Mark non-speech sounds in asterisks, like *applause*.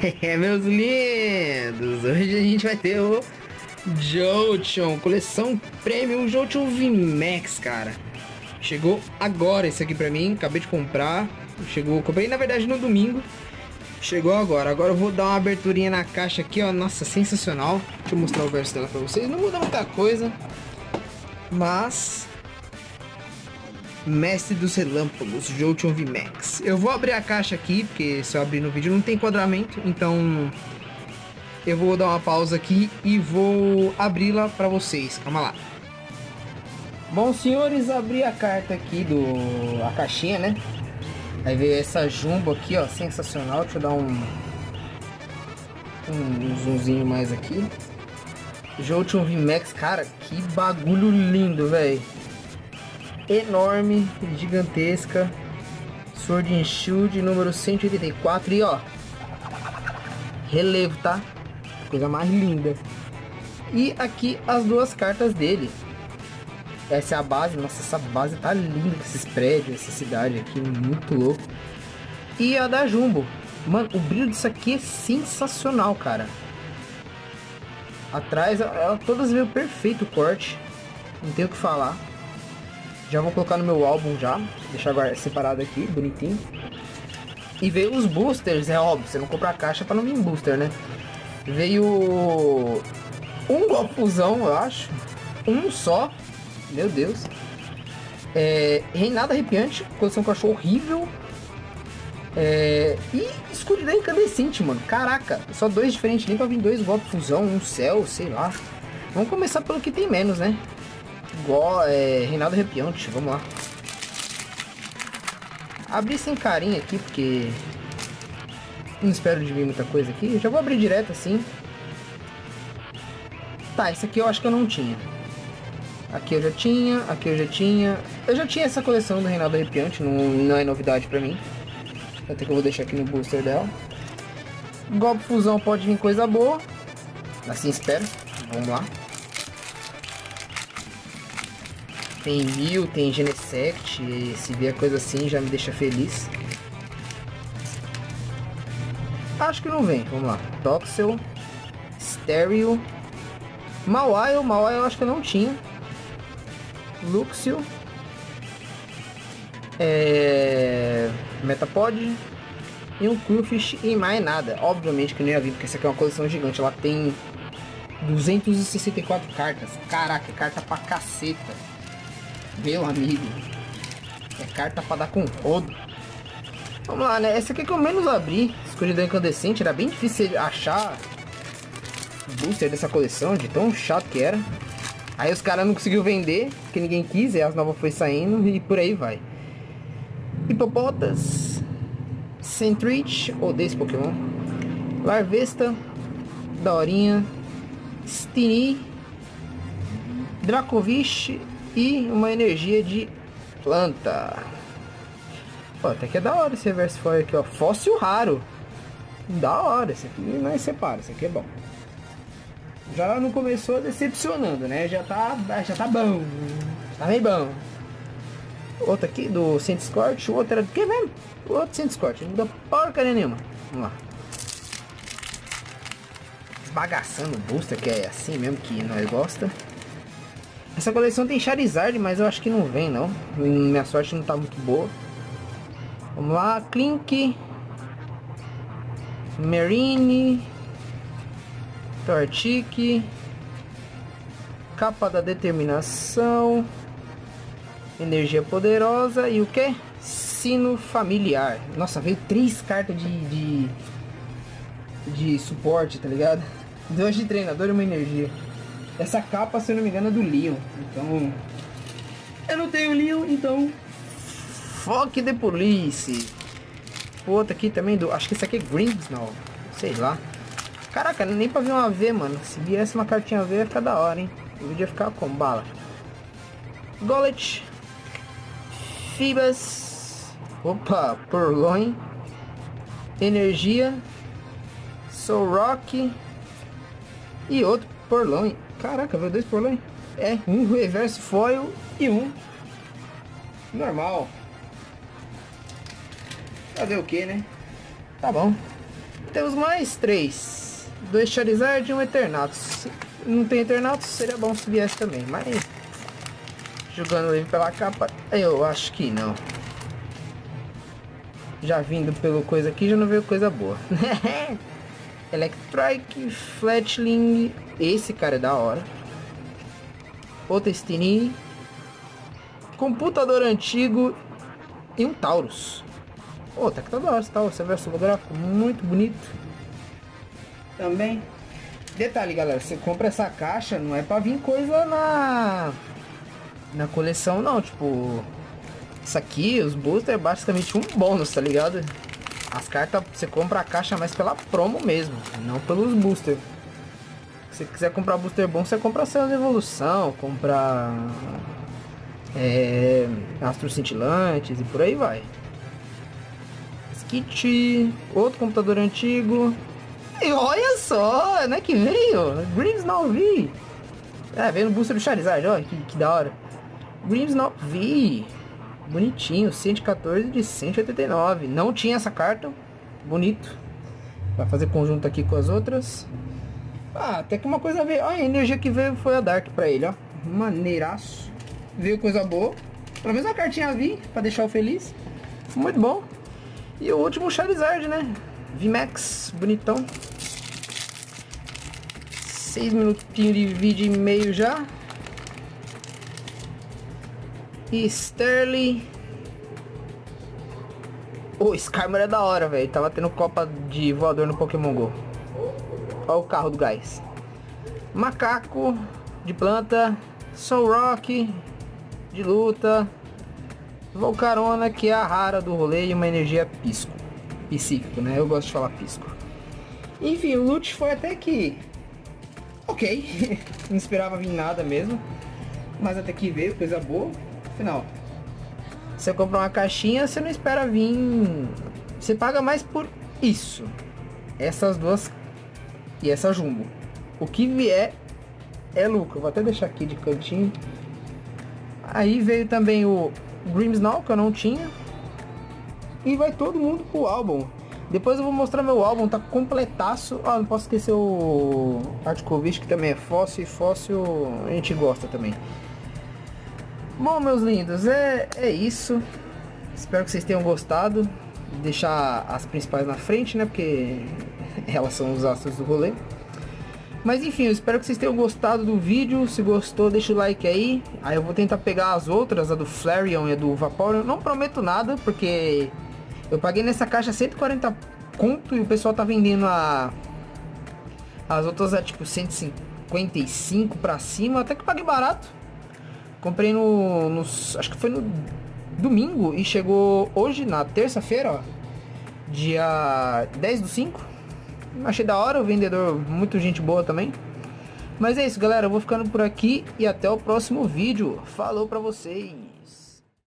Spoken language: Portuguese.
*laughs* É, meus lindos, hoje a gente vai ter o Jotion, coleção Premium Jotion VMAX, cara. Chegou agora esse aqui pra mim, acabei de comprar. Chegou, comprei na verdade no domingo. Chegou agora. Agora eu vou dar uma aberturinha na caixa aqui, ó. Nossa, sensacional. Deixa eu mostrar o verso dela pra vocês. Não muda muita coisa. Mas Mestre dos Relâmpagos, Jolteon VMAX. Eu vou abrir a caixa aqui, porque se eu abrir no vídeo não tem enquadramento, então eu vou dar uma pausa aqui e vou abri-la para vocês. Calma lá. Bom, senhores, abri a carta aqui do a caixinha, né? Aí veio essa jumbo aqui, ó, sensacional. Deixa eu dar um um zoomzinho mais aqui. Jolteon VMAX, cara, que bagulho lindo, velho enorme, gigantesca. Sword and Shield número 184 e ó, relevo, tá? Coisa mais linda. E aqui as duas cartas dele. Essa é a base, nossa, essa base tá linda, esses prédios, essa cidade aqui, muito louco. E a da Jumbo. Mano, o brilho disso aqui é sensacional, cara. Atrás, ela, todas veio perfeito o corte. Não tenho o que falar. Já vou colocar no meu álbum já. Deixar agora separado aqui, bonitinho. E veio os boosters, é óbvio. Você não compra a caixa para não vir booster, né? Veio um golpe fusão, eu acho. Um só. Meu Deus. É, Reinado Arrepiante, condição que eu achou horrível. É, e escuridão incandescente, mano. Caraca, só dois diferentes. Nem pra vir dois golpes fusão, um céu, sei lá. Vamos começar pelo que tem menos, né? Igual é, Reinaldo Arrepiante, vamos lá. Abri sem carinho aqui, porque não espero de vir muita coisa aqui. Já vou abrir direto assim. Tá, esse aqui eu acho que eu não tinha. Aqui eu já tinha, aqui eu já tinha. Eu já tinha essa coleção do Reinaldo Arrepiante, não, não é novidade pra mim. Até que eu vou deixar aqui no booster dela. Golpe fusão pode vir coisa boa. Assim espero. Vamos lá. Tem Mil, tem Genesect, se vier coisa assim já me deixa feliz. Acho que não vem, vamos lá. Toxel, Stereo, Mawile, Mawile eu acho que eu não tinha. Luxio, é... Metapod e um Qwilfish e mais nada. Obviamente que não ia vir, porque essa aqui é uma coleção gigante. Ela tem 264 cartas. Caraca, carta pra caceta. Meu amigo. É carta pra dar com rodo. Vamos lá, né? Essa aqui que eu menos abri. Escuridão incandescente. Era bem difícil achar booster dessa coleção, de tão chato que era. Aí os caras não conseguiu vender, porque ninguém quis, e as novas foi saindo e por aí vai. Hipopotas, Centrich, odeio esse Pokémon. Larvesta, Daorinha, Stini, Dracovish e uma energia de planta. Pô, até que é da hora esse reverse foil aqui, ó. Fóssil raro. Da hora, esse aqui nós separa, esse aqui é bom. Já não começou decepcionando, né? Já tá, já tá bom. Tá bem bom. Outro aqui do Scorch, o outro era do que mesmo? O outro Scorch, não dá porcaria nenhuma. Vamos lá. Bagaçando o booster, que é assim mesmo que nós gosta. Essa coleção tem Charizard, mas eu acho que não vem não. Minha sorte não tá muito boa. Vamos lá, Clink. Marine. Tortique. Capa da Determinação. Energia Poderosa. E o que? Sino Familiar. Nossa, veio três cartas de, de, de suporte, tá ligado? Dois de treinador e uma energia. Essa capa, se eu não me engano, é do Leon. Então. Eu não tenho Leon, então. Foque de Police. Outra aqui também do. Acho que esse aqui é Greens, não. Sei lá. Caraca, nem pra ver uma V, mano. Se viesse uma cartinha V ia ficar da hora, hein? O vídeo ia ficar com bala. Gollet. Fibas. Opa, Purloin. Energia. Soul Rock. E outro Purloin. Caraca, veio dois por lá, hein? É, um reverso foil e um normal. Fazer o que, né? Tá bom. Temos mais três. Dois Charizard e um Eternatus. Não tem Eternatus, seria bom se viesse também, mas... Jogando ele pela capa, eu acho que não. Já vindo pelo coisa aqui, já não veio coisa boa. *laughs* Electric, Fletchling, esse cara é da hora. Potestini, computador antigo e um Taurus. Pô, oh, tá que tá da hora esse Taurus, verso holográfico, muito bonito. Também. Detalhe, galera, você compra essa caixa, não é pra vir coisa na na coleção não, tipo, isso aqui, os boosters é basicamente um bônus, tá ligado? As cartas, você compra a caixa mais pela promo mesmo, não pelos boosters. Se quiser comprar booster bom, você compra céu de evolução, compra é, astros cintilantes e por aí vai. Skit, outro computador antigo. E olha só, né que veio? Não vi. É, veio no booster do Charizard, olha que, que da hora. Não vi. Bonitinho, 114 de 189. Não tinha essa carta. Bonito. Vai fazer conjunto aqui com as outras. Ah, até que uma coisa veio. Olha a energia que veio foi a Dark pra ele, ó. Maneiraço. Veio coisa boa. Pelo menos a cartinha vi pra deixar o feliz. Muito bom. E o último Charizard, né? VMAX, bonitão. 6 minutinhos de vídeo e meio já. Sterling. O oh, é da hora, velho. Tava tendo copa de voador no Pokémon GO. Olha o carro do gás. Macaco de planta. Soul Rock de luta. Volcarona, que é a rara do rolê e uma energia pisco. Psíquico, né? Eu gosto de falar pisco. Enfim, o loot foi até que... Ok. *laughs* Não esperava vir nada mesmo. Mas até que veio, coisa boa. Afinal, você compra uma caixinha, você não espera vir. Você paga mais por isso. Essas duas e essa jumbo. O que vier é lucro. Vou até deixar aqui de cantinho. Aí veio também o Grimsnaw, que eu não tinha. E vai todo mundo pro álbum. Depois eu vou mostrar meu álbum, tá completaço. Ah, não posso esquecer o Article que também é fóssil e fóssil a gente gosta também. Bom, meus lindos, é, é isso. Espero que vocês tenham gostado. Deixar as principais na frente, né? Porque *laughs* elas são os astros do rolê. Mas enfim, eu espero que vocês tenham gostado do vídeo. Se gostou, deixa o like aí. Aí eu vou tentar pegar as outras, a do Flareon e a do Vaporeon. Não prometo nada, porque eu paguei nessa caixa 140 conto e o pessoal tá vendendo a... As outras a tipo 155 pra cima. Até que paguei barato. Comprei no, no, Acho que foi no domingo e chegou hoje, na terça-feira, ó. Dia 10 do 5. Achei da hora, o vendedor, muito gente boa também. Mas é isso, galera. Eu vou ficando por aqui e até o próximo vídeo. Falou pra vocês!